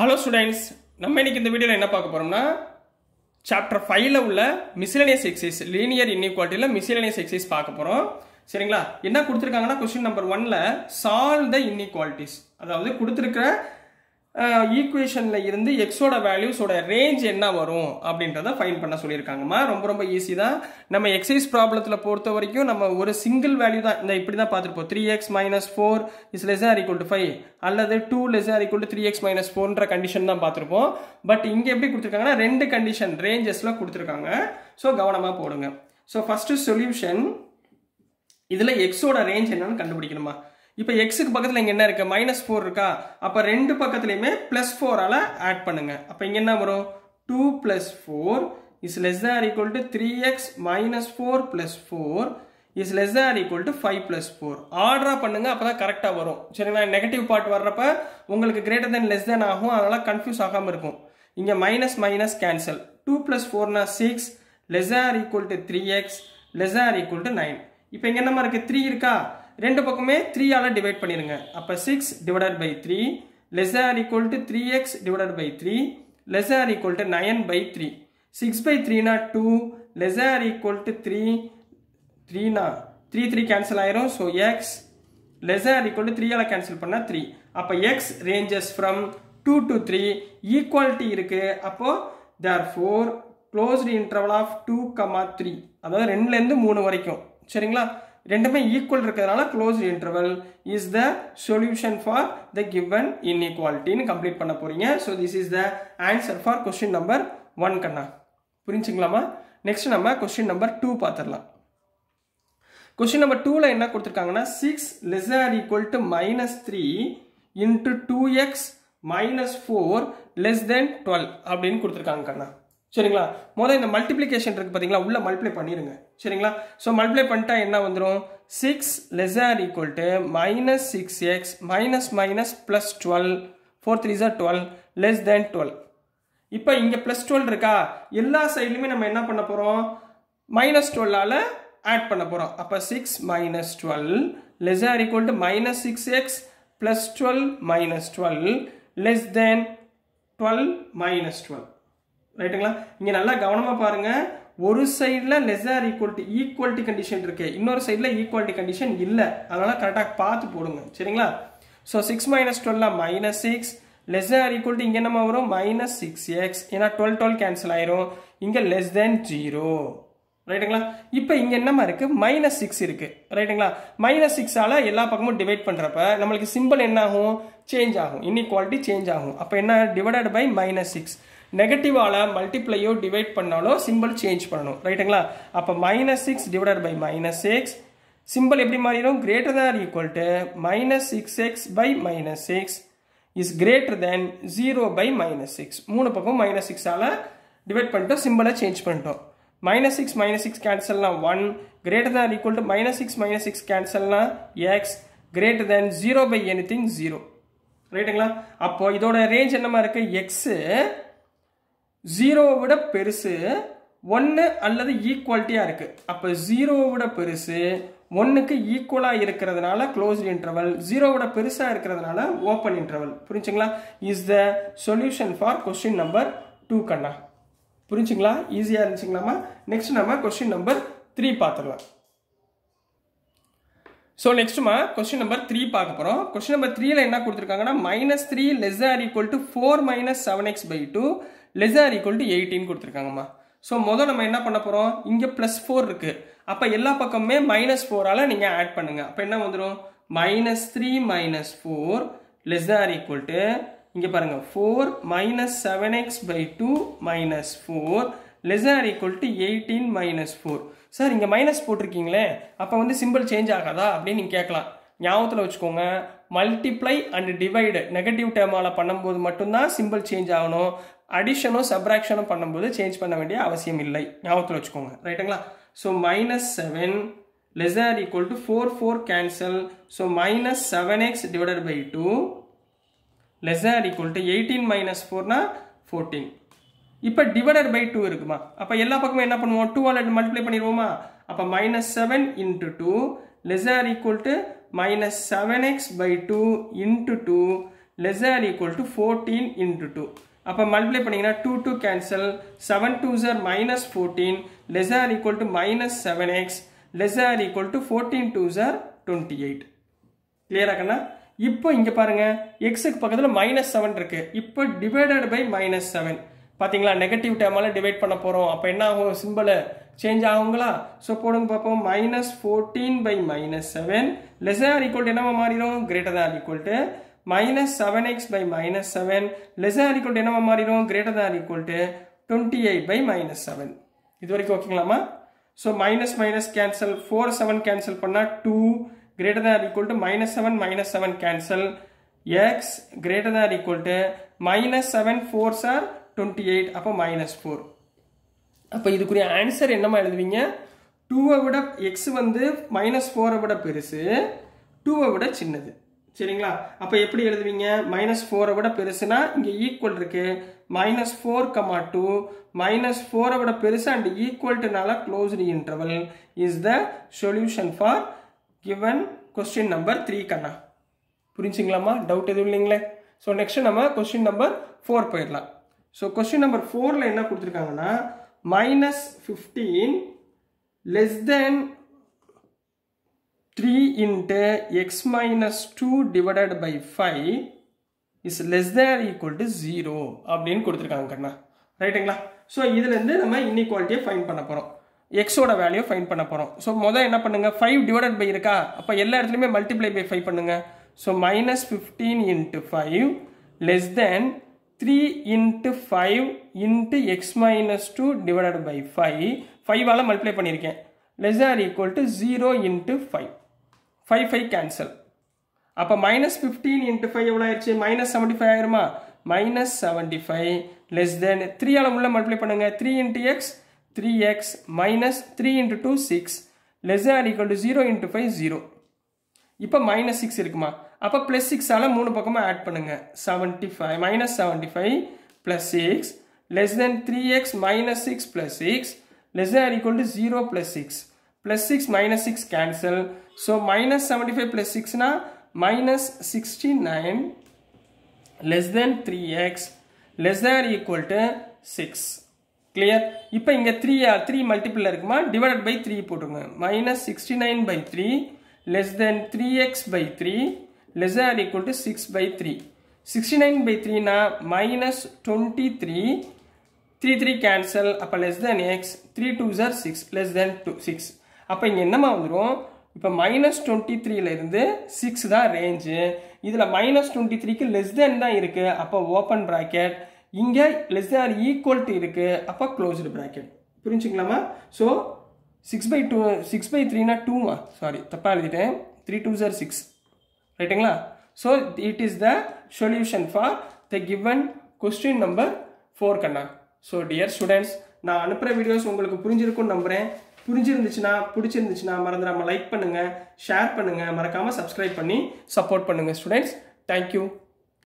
Hello students நம்ம இன்னைக்கு இந்த வீடியோவில் என்ன பார்க்க போகிறோம்னா சாப்டர் ஃபைவ்ல உள்ள மிசிலனியஸ் எக்ஸைஸ் லீனியர் இன்இக்வாலிட்டியில் மிசிலனியஸ் எக்ஸைஸ் பார்க்க போகிறோம் சரிங்களா? என்ன கொடுத்துருக்காங்கன்னா கொஸ்டின் நம்பர் ஒன்ல சால்வ் த இன்இக்வாலிட்டிஸ் அதாவது கொடுத்துருக்கிற ஈக்குவேஷனில் இருந்து எக்ஸோட வேல்யூஸோட ரேஞ்ச் என்ன வரும் அப்படின்றத ஃபைன் பண்ண சொல்லியிருக்காங்கம்மா. ரொம்ப ரொம்ப ஈஸி தான். நம்ம எக்ஸைஸ் ப்ராப்ளத்தில் பொறுத்த வரைக்கும் நம்ம ஒரு சிங்கிள் வேல்யூ தான். இந்த இப்படி தான் பார்த்துருப்போம் three x minus four is less or equal to five அல்லது two less or equal to three x minus ஃபோர்ன்ற condition தான் பார்த்துருப்போம். பட் இங்கே எப்படி கொடுத்துருக்காங்கன்னா ரெண்டு கண்டிஷன் ரேஞ்சஸில் கொடுத்துருக்காங்க. ஸோ கவனமாக போடுங்க. ஸோ ஃபஸ்ட்டு சொல்யூஷன் இதில் எக்ஸோட ரேஞ்ச் என்னன்னு கண்டுபிடிக்கணுமா? இப்போ எக்ஸுக்கு பக்கத்தில் இங்கே என்ன இருக்குது மைனஸ் ஃபோர் இருக்கா? அப்போ ரெண்டு பக்கத்துலையுமே ப்ளஸ் ஃபோரால் ஆட் பண்ணுங்கள் அப்போ இங்கே என்ன வரும்? Two plus four is less than equal to three x minus four plus four is less than equal to five plus four ஆர்டராக பண்ணுங்க அப்போ தான் கரெக்டாக வரும். சரிங்களா? நெகட்டிவ் பார்ட் வர்றப்ப உங்களுக்கு கிரேட்டர் தென் லெஸ் தென் ஆகும். அதனால் கன்ஃபியூஸ் ஆகாமல் இருக்கும். இங்கே minus minus cancel two plus ஃபோர்னா six less or equal to three x less or equal to nine இப்போ இங்கே என்னமா இருக்குது த்ரீ இருக்கா? ரெண்டு பக்கமே த்ரீயால் டிவைட் பண்ணிடுங்க அப்போ six divided by three less or equal to three x divided by three less or equal to nine by three six by த்ரீனா two less or equal to three த்ரீனா three three cancel ஆயிரும். So x less or equal to த்ரீயால் cancel பண்ணால் three அப்போ x ranges from two to three equality இருக்குது அப்போது therefore closed interval of two comma three அதாவது ரெண்டுலேருந்து மூணு வரைக்கும். சரிங்களா? ரெண்டுமே ஈக்குவல் இருக்கிறதுனால closed interval is the solution for the given இன்இக்வாலிட்டின்னு complete பண்ண போறீங்க. So this is the answer for question number one கண்ணா. புரிஞ்சுங்களாமா நெக்ஸ்ட் நம்ம கொஸ்டின் நம்பர் டூ பார்த்துடலாம் கொஸ்டின் நம்பர் டூவில் என்ன கொடுத்துருக்காங்கன்னா six less or equal to minus three into two x minus four less than twelve அப்படின்னு கொடுத்துருக்காங்க கண்ணா. சரிங்களா? முதல்ல இந்த மல்டிப்ளிகேஷன் இருக்குது பார்த்தீங்களா உள்ள மல்டிப்ளை பண்ணிடுங்க சரிங்களா? ஸோ மல்டிப்ளை பண்ணிட்டா என்ன வந்துடும் six less or equal to minus six x minus minus plus twelve four three are twelve less than twelve இப்போ இங்கே ப்ளஸ் டுவெல் இருக்கா? எல்லா சைட்லையுமே நம்ம என்ன பண்ண போகிறோம் மைனஸ் டுவெல்லால் ஆட் பண்ண போகிறோம் அப்போ six minus twelve less or equal to minus six x plus twelve minus twelve less than twelve minus twelve ரைட்டுங்களா இங்கே நல்லா கவனமாக பாருங்கள் ஒரு சைடில் less or equal equality condition இருக்கு. இன்னொரு சைடில் ஈக்குவாலிட்டி கண்டிஷன் இல்லை. அதனால் கரெக்டாக பார்த்து போடுங்க. சரிங்களா? So six minus டுவெல்லாம் minus six less or equal இங்கே நம்ம வரும்? மைனஸ் சிக்ஸ் எக்ஸ் ஏன்னா டுவெல் டுவெல் கேன்சல் ஆயிரும். இங்கே லெஸ் தென் ஜீரோ ரைட்டுங்களா இப்போ இங்கே என்னமா இருக்குது மைனஸ் சிக்ஸ் இருக்குது ரைட்டுங்களா மைனஸ் சிக்ஸால் எல்லா பக்கமும் டிவைட் பண்ணுறப்ப நம்மளுக்கு சிம்பிள் என்ன ஆகும் சேஞ்ச் ஆகும். இன்இக்வாலிட்டி சேஞ்ச் ஆகும். அப்போ என்ன? டிவைடட் பை மைனஸ் சிக்ஸ் நெகட்டிவால மல்டிப்ளையோ டிவைட் பண்ணாலோ சிம்பிள் சேஞ்ச் பண்ணணும். ரைட்டுங்களா அப்போ minus six divided by minus six symbol எப்படி மாறிடும்? Greater than equal to minus six x by minus six is greater than zero by minus six மூணு பக்கம் மைனஸ் சிக்ஸால் டிவைட் பண்ணிட்டோம் சிம்பிளை சேஞ்ச் பண்ணிட்டோம். Minus six minus six கேன்சல்னா one greater than equal to minus six minus six கேன்சல்னா x greater than zero by anything zero ரைட்டுங்களா அப்போ இதோட range என்னமா இருக்கு? எக்ஸு ஜீரோவை விட பெருசு ஒன்று அல்லது ஈக்குவாலிட்டியாக இருக்குது அப்போ ஜீரோவை விட பெருசு ஒன்றுக்கு ஈக்குவலாக இருக்கிறதுனால க்ளோஸ்ட் இன்டர்வல் ஜீரோவோட பெருசாக இருக்கிறதுனால ஓப்பன் இன்டர்வல் புரிஞ்சுங்களா? Is the solution for question number two கண்ணா. புரிஞ்சுங்களா? ஈஸியாக இருந்துச்சுங்களாமா நெக்ஸ்ட் நம்ம கொஸ்டின் நம்பர் த்ரீ பார்த்துடலாம். ஸோ நெக்ஸ்ட்டுமா கொஸ்டின் நம்பர் த்ரீ பார்க்க போகிறோம் கொஸ்டின் நம்பர் த்ரீல என்ன கொடுத்துருக்காங்கன்னா minus three less or equal to four minus seven x by two less equal to எயிட்டின்னு கொடுத்துருக்காங்கம்மா. ஸோ முதல் நம்ம என்ன பண்ண போகிறோம் இங்கே ப்ளஸ் ஃபோர் இருக்குது அப்போ எல்லா பக்கமுமே மைனஸ் ஃபோரால் நீங்கள் ஆட் பண்ணுங்கள் அப்போ என்ன வந்துடும் minus three minus four less or equal to இங்கே பாருங்கள் four minus seven x by two minus four less or equal to eighteen minus four sir இங்கே மைனஸ் போட்டிருக்கீங்களே? அப்போ வந்து சிம்பிள் சேஞ்ச் ஆகாதா? அப்படின்னு நீங்கள் கேட்கலாம். ஞாபகத்தில் வச்சுக்கோங்க. மல்டிப்ளை அண்ட் டிவைடு நெகட்டிவ் டேர்மால் பண்ணும்போது மட்டும்தான் சிம்பிள் சேஞ்ச் ஆகணும். அடிஷனும் சப்ராக்ஷனும் பண்ணும்போது சேஞ்ச் பண்ண வேண்டிய அவசியம் இல்லை. ஞாபகத்தில் வச்சுக்கோங்க. ரைட்டுங்களா so minus seven less or equal to four four cancel so minus seven x divided by two less or equal to eighteen minus ஃபோர்னா fourteen இப்போ டிவைடட் பை டூ இருக்குமா? அப்போ எல்லா பக்கமும் என்ன பண்ணுவோம்? டூ ஆல் மல்டிப்ளை பண்ணிடுவோமா? அப்போ minus seven into two less or equal to minus seven x by two into two less or equal to fourteen into two அப்போ மல்டிப்ளை பண்ணீங்கன்னா two two cancel seven two sir minus fourteen less or equal to minus seven x less or equal to fourteen two sir twenty eight கிளியராக கண்ணா? இப்போ இங்கே பாருங்கள் எக்ஸுக்கு பக்கத்தில் minus seven இருக்குது இப்போ டிவைடட் பை மைனஸ் செவன் பார்த்தீங்களா நெகட்டிவ் டேமால டிவைட் பண்ண போகிறோம் அப்போ என்ன ஆகும்? சிம்பிள் சேஞ்ச் ஆகுங்களா? ஸோ போடுங்க பார்ப்போம் minus fourteen by minus seven less or equal to என்னவா மாறிடும்? Greater than equal to minus seven x by minus seven less or equal to என்னவா மாறிடும்? Greater than equal to twenty eight by minus seven இது வரைக்கும் ஓகேங்களாமா so minus minus cancel four seven cancel பண்ணால் two greater than or equal to minus 7 minus 7 cancel. X greater than or equal to minus 7 4s are 28 அப்போ minus 4 அப்போ இதுக்குரிய answer என்னமா எழுதுவீங்க? டூவை விட எக்ஸ் வந்து மைனஸ் ஃபோரை விட பெருசு டூவை விட சின்னது. சரிங்களா? அப்போ எப்படி எழுதுவீங்க? மைனஸ் ஃபோரை விட பெருசுனா இங்கே ஈக்குவல் இருக்கு. Minus four comma two minus ஃபோரை விட பெருசு and equal டுனால closed interval is the solution for given question number three கண்ணா. புரிஞ்சுங்களாம்மா? டவுட் எதுவும் இல்லைங்களே. ஸோ நெக்ஸ்ட் நம்ம கொஸ்டின் நம்பர் ஃபோர் போயிடலாம். ஸோ கொஸ்டின் நம்பர் ஃபோரில் என்ன கொடுத்துருக்காங்கன்னா minus fifteen less then three into x minus two divided by five is less there equal to zero அப்படின்னு கொடுத்துருக்காங்க கண்ணா. ரைட்டுங்களா ஸோ இதுலேருந்து நம்ம இன்இக்வாலிட்டியை ஃபைன் பண்ண போகிறோம் எக்ஸோட வேல்யூ ஃபைன் பண்ண போகிறோம் ஸோ முதல் என்ன பண்ணுங்கள் ஃபைவ் டிவைடட் பை இருக்கா? அப்போ எல்லா இடத்துலையுமே மல்டிப்ளை பை ஃபைவ் பண்ணுங்கள் so minus fifteen into five less then three into five into x minus two divided by five ஃபைவால் multiply பண்ணியிருக்கேன். Less or equal to zero into five five five cancel அப்போ minus fifteen into five எவ்வளோ ஆயிடுச்சு? Minus seventy five ஆயிருமா minus seventy five less then த்ரீயால் உள்ள multiply பண்ணுங்கள் three into x 3x minus 3 into 2 6 less than or equal to 0 into 5 0 இப்போ minus six இருக்குமா? அப்போ plus சிக்ஸால் மூணு பக்கமாக ஆட் பண்ணுங்கள் seventy five minus seventy five plus six less then three x minus six plus six less than equal to zero plus six plus six minus six cancel so minus seventy five plus சிக்ஸ்னா minus sixty nine less then three x less than equal to six clear இப்போ இங்கே three three multiple இருக்குமா? Divided by three போட்டுருங்க minus sixty nine by three less then three x by three less or equal to six by three sixty nine by த்ரீனா minus twenty three three three cancel அப்போ less then x three two jar six less then two six அப்போ இங்கே என்னமா வந்துடும் இப்போ minus twenty த்ரீலேருந்து six தான் range இதில் minus twenty த்ரீக்கு லெஸ் தேன் தான் இருக்குது அப்போ ஓப்பன் ப்ராக்கெட் இங்கே லெஸ் தேன் ஈக்குவல் டு இருக்குது அப்போ closed bracket புரிஞ்சுங்களாமா so six by two six by த்ரீனா டூமா சாரி தப்பாக எழுதிட்டேன். த்ரீ டூ ஜார் சிக்ஸ் ரைட்டுங்களா so it is the solution for the given question number four Kanna. So dear students நான் அனுப்புகிற videos உங்களுக்கு புரிஞ்சிருக்கும்னு நம்புகிறேன் புரிஞ்சிருந்துச்சுன்னா பிடிச்சிருந்துச்சுன்னா மறந்துடாமல் லைக் பண்ணுங்கள் ஷேர் பண்ணுங்கள் மறக்காமல் சப்ஸ்கிரைப் பண்ணி சப்போர்ட் பண்ணுங்கள் ஸ்டூடெண்ட்ஸ் தேங்க்யூ